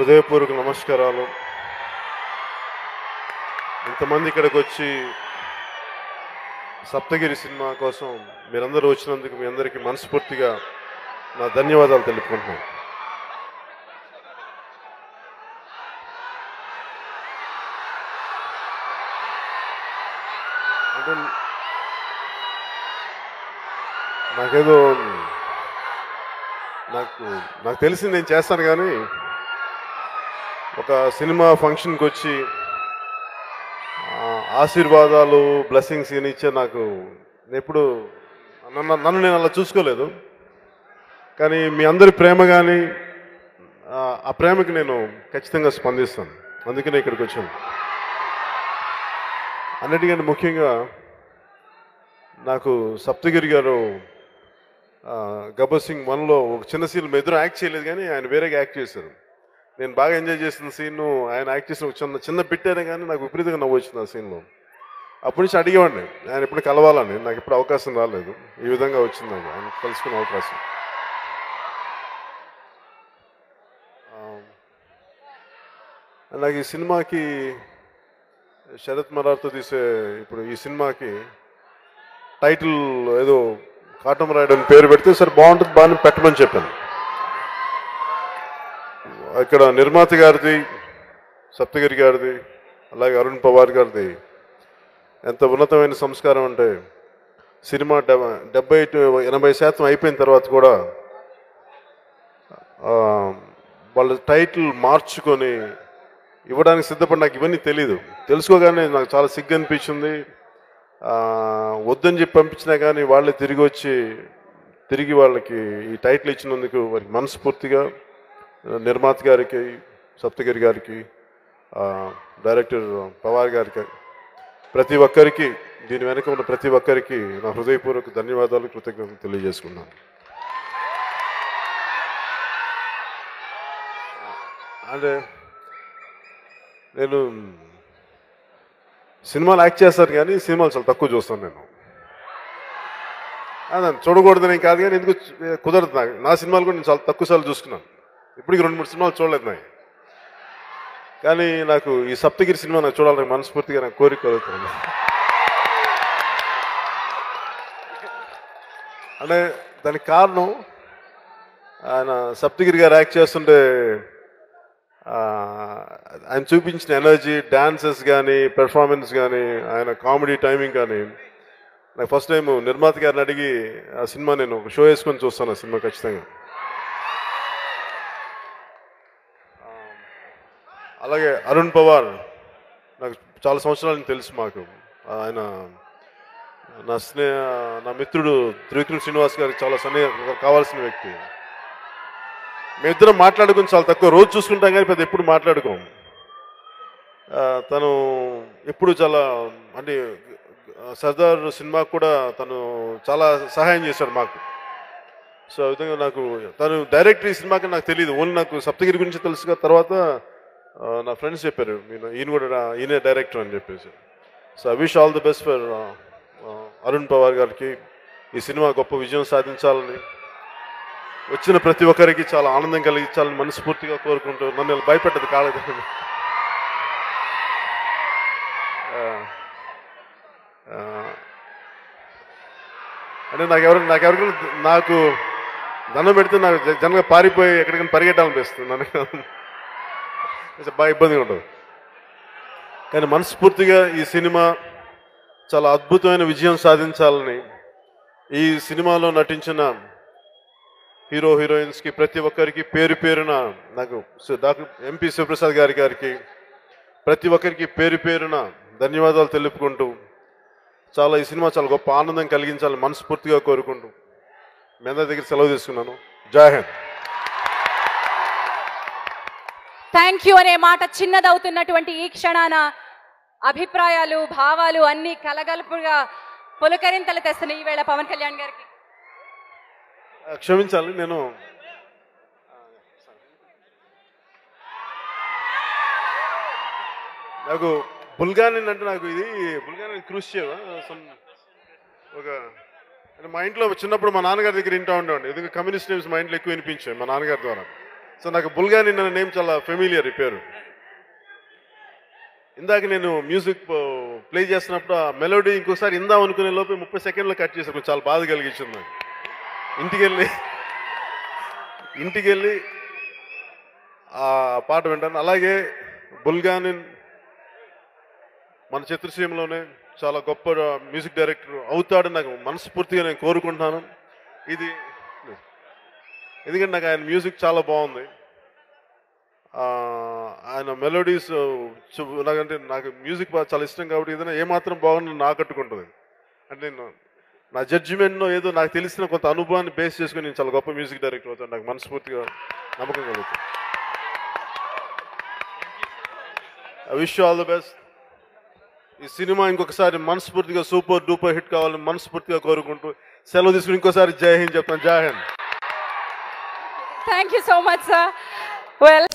హృదయపూర్వక నమస్కారాలు. ఇంతమంది ఇక్కడికి వచ్చి సప్తగిరి సినిమా కోసం మీరందరూ వచ్చినందుకు మీ అందరికీ మనస్ఫూర్తిగా నా ధన్యవాదాలు తెలుపుకుంటున్నాను. అంటే నాకేదో నాకు నాకు తెలిసి నేను చేస్తాను కానీ ఒక సినిమా ఫంక్షన్కి వచ్చి ఆశీర్వాదాలు బ్లెస్సింగ్స్ ఇచ్చే నాకు. నేను ఎప్పుడు నన్ను నన్ను నేను అలా చూసుకోలేదు. కానీ మీ అందరి ప్రేమ కానీ ఆ ప్రేమకి నేను ఖచ్చితంగా స్పందిస్తాను. అందుకనే ఇక్కడికి వచ్చాను. అన్నిటికంటే ముఖ్యంగా నాకు సప్తగిరి గారు గబ్బర్ సింగ్ వన్లో ఒక చిన్న సీన్ ఎదురు యాక్ట్ చేయలేదు కానీ ఆయన వేరేగా యాక్ట్ చేశారు. నేను బాగా ఎంజాయ్ చేసిన సీన్ ఆయన యాక్ట్ చేసిన చిన్న చిన్న బిట్టేనే కానీ నాకు విపరీతంగా నవ్వు వచ్చింది ఆ సీన్లో. అప్పటి నుంచి అడిగేవాడిని. ఆయన ఎప్పుడు కలవాలని. నాకు ఇప్పుడు అవకాశం రాలేదు. ఈ విధంగా వచ్చింది నాకు ఆయన కలుసుకునే అవకాశం. నాకు ఈ సినిమాకి శరత్ మరార్తో తీసే ఇప్పుడు ఈ సినిమాకి టైటిల్ ఏదో కాటం రాయడం పేరు పెడితే సరే బాగుంటుంది బాగానే పెట్టమని చెప్పాను. ఇక్కడ నిర్మాత గారిది సప్తగిరి గారిది అలాగే అరుణ్ పవార్ గారిది ఎంత ఉన్నతమైన సంస్కారం అంటే సినిమా డెబ్బై టు ఎనభై శాతం అయిపోయిన తర్వాత కూడా వాళ్ళ టైటిల్ మార్చుకొని ఇవ్వడానికి సిద్ధపడి నాకు ఇవన్నీ తెలియదు తెలుసుకోగానే నాకు చాలా సిగ్గు అనిపించింది. వద్దని చెప్పి పంపించినా కానీ వాళ్ళే తిరిగి వచ్చి తిరిగి వాళ్ళకి ఈ టైటిల్ ఇచ్చినందుకు వారికి మనస్ఫూర్తిగా నిర్మాత గారికి సప్తగిరి గారికి డైరెక్టర్ పవార్ గారికి ప్రతి ఒక్కరికి దీని వెనుక ఉన్న ప్రతి ఒక్కరికి నా హృదయపూర్వక ధన్యవాదాలు కృతజ్ఞతలు తెలియజేసుకున్నాను. అంటే నేను సినిమాలు యాక్ట్ చేస్తాను కానీ సినిమాలు చాలా తక్కువ చూస్తాను నేను. అదే చూడకూడదని కాదు కానీ ఎందుకు కుదరదు నాకు. నా సినిమాలు కూడా నేను చాలా తక్కువ సార్లు చూసుకున్నాను. ఇప్పటికి రెండు మూడు సినిమాలు చూడలేదు నాకు కానీ నాకు ఈ సప్తగిరి సినిమా నాకు చూడాలని మనస్ఫూర్తిగా నాకు కోరిక కలుగుతుంది. అంటే దానికి కారణం ఆయన సప్తగిరి గారు యాక్ట్ చేస్తుంటే ఆయన చూపించిన ఎనర్జీ డాన్సెస్ కానీ పెర్ఫార్మెన్స్ కానీ ఆయన కామెడీ టైమింగ్ కానీ నాకు ఫస్ట్ టైం నిర్మాత గారిని అడిగి ఆ సినిమా నేను ఒక షో వేసుకొని చూస్తాను ఆ సినిమా ఖచ్చితంగా. అలాగే అరుణ్ పవార్ నాకు చాలా సంవత్సరాలు తెలుసు మాకు. ఆయన నా స్నేహ నా మిత్రుడు త్రివిక్రమ్ శ్రీనివాస్ గారికి చాలా సన్నిహ కావాల్సిన వ్యక్తి. మేమిద్దరం మాట్లాడుకుని చాలా తక్కువ రోజు చూసుకుంటాం కానీ పెద్ద ఎప్పుడు మాట్లాడుకోం. తను ఎప్పుడు చాలా అంటే సర్దార్ సినిమా కూడా తను చాలా సహాయం చేశాడు మాకు. సో ఆ విధంగా నాకు తను డైరెక్టర్ ఈ సినిమాకి నాకు తెలియదు. ఓన్లీ నాకు సప్తగిరి గురించి తెలుసుగా తర్వాత నా ఫ్రెండ్స్ చెప్పారు ఈయన కూడా ఈయనే డైరెక్టర్ అని చెప్పేసి. So I wish all the best for Arun Pawar గారికి. ఈ సినిమా గొప్ప విజయం సాధించాలని వచ్చిన ప్రతి ఒక్కరికి చాలా ఆనందం కలిగించాలని మనస్ఫూర్తిగా కోరుకుంటూ నన్ను ఇలా భయపెట్టదు కాలేదు. అంటే నాకు ఎవరు నాకు ఎవరికైనా నాకు దండం పెడితే నాకు జనంగా పారిపోయి ఎక్కడికైనా పరిగెట్టాలనిపిస్తుంది నన్ను. బాగా ఇబ్బందిగా ఉంటుంది. కానీ మనస్ఫూర్తిగా ఈ సినిమా చాలా అద్భుతమైన విజయం సాధించాలని ఈ సినిమాలో నటించిన హీరో హీరోయిన్స్కి ప్రతి ఒక్కరికి పేరు పేరున నాకు డాక్టర్ ఎంపీ శివప్రసాద్ గారి గారికి ప్రతి ఒక్కరికి పేరు పేరున ధన్యవాదాలు తెలుపుకుంటూ చాలా ఈ సినిమా చాలా గొప్ప ఆనందం కలిగించాలని మనస్ఫూర్తిగా కోరుకుంటూ మీ అందరి దగ్గర సెలవు తీసుకున్నాను. జై హింద్. థ్యాంక్ యూ అనే మాట చిన్నదవుతున్నటువంటి ఈ క్షణాన అభిప్రాయాలు భావాలు అన్ని కలగలుపుగా పులకరింతలు తెస్తున్నాయి ఈవేళ పవన్ కళ్యాణ్ గారికి. క్షమించాలి నేను నాకు బుల్గానిన్ అంటే నాకు ఇది బుల్గానిన్ క్రూషియల్ సమ్ ఒక మా ఇంట్లో చిన్నప్పుడు మా నాన్నగారి దగ్గర వింటూ ఉండేవాడిని. ఎందుకంటే కమ్యూనిస్ట్ నేమ్స్ మా ఇంట్లో ఎక్కువ వినిపించాయి మా నాన్నగారి ద్వారా. సో నాకు బుల్గాని అనే నేమ్ చాలా ఫెమిలియర్ ఈ పేరు. ఇందాక నేను మ్యూజిక్ ప్లే చేస్తున్నప్పుడు ఆ మెలోడీ ఇంకోసారి ఇందాం అనుకునే లోపే ముప్పై సెకండ్లో కట్ చేశాను. చాలా బాధ కలిగించింది నాకు. ఇంటికి వెళ్ళి ఇంటికి వెళ్ళి ఆ పాట వింటాను. అలాగే బుల్గాని మన చిత్రసీమలోనే చాలా గొప్ప మ్యూజిక్ డైరెక్టర్ అవుతాడని నాకు మనస్ఫూర్తిగా నేను కోరుకుంటున్నాను. ఇది ఎందుకంటే నాకు ఆయన మ్యూజిక్ చాలా బాగుంది. ఆయన మెలోడీస్ నాకంటే నాకు మ్యూజిక్ చాలా ఇష్టం కాబట్టి ఏదైనా ఏమాత్రం బాగుంది నా కట్టుకుంటుంది అంటే నేను నా జడ్జిమెంట్ను ఏదో నాకు తెలిసిన కొంత అనుభవాన్ని బేస్ చేసుకుని నేను చాలా గొప్ప మ్యూజిక్ డైరెక్టర్ అవుతాను. నాకు మనస్ఫూర్తిగా నమ్మకం కలుగుతుంది. I wish all the best ఈ సినిమా ఇంకొకసారి మనస్ఫూర్తిగా సూపర్ డూపర్ హిట్ కావాలని మనస్ఫూర్తిగా కోరుకుంటూ సెలవు తీసుకుని ఇంకోసారి జై హింద్ చెప్తాను. జై Hind. Thank you so much sir well